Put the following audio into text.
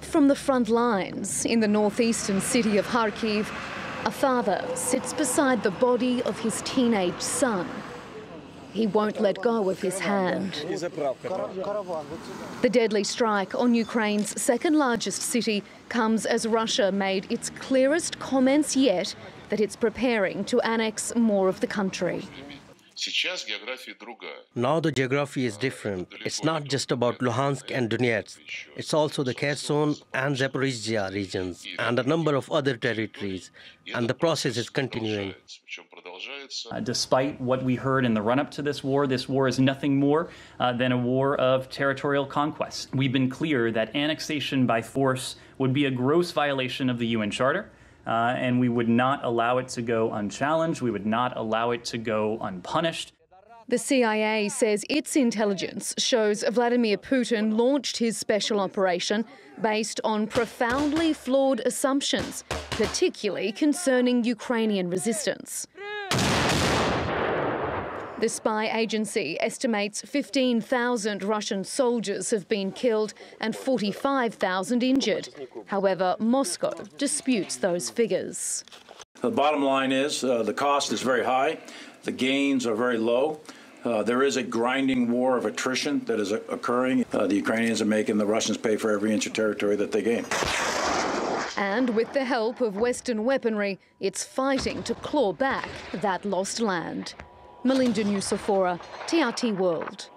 From the front lines in the northeastern city of Kharkiv, a father sits beside the body of his teenage son. He won't let go of his hand. The deadly strike on Ukraine's second largest city comes as Russia made its clearest comments yet that it's preparing to annex more of the country. Now the geography is different. It's not just about Luhansk and Donetsk. It's also the Kherson and Zaporizhia regions and a number of other territories. And the process is continuing. Uh, despite what we heard in the run up to this war, this war is nothing more uh, than a war of territorial conquest. We've been clear that annexation by force would be a gross violation of the UN Charter. Uh, and we would not allow it to go unchallenged. We would not allow it to go unpunished. The CIA says its intelligence shows Vladimir Putin launched his special operation based on profoundly flawed assumptions, particularly concerning Ukrainian resistance. The spy agency estimates 15,000 Russian soldiers have been killed and 45,000 injured. However, Moscow disputes those figures. The bottom line is uh, the cost is very high, the gains are very low. Uh, there is a grinding war of attrition that is occurring. Uh, the Ukrainians are making the Russians pay for every inch of territory that they gain. And with the help of Western weaponry, it's fighting to claw back that lost land. Melinda Nucifora, TRT World.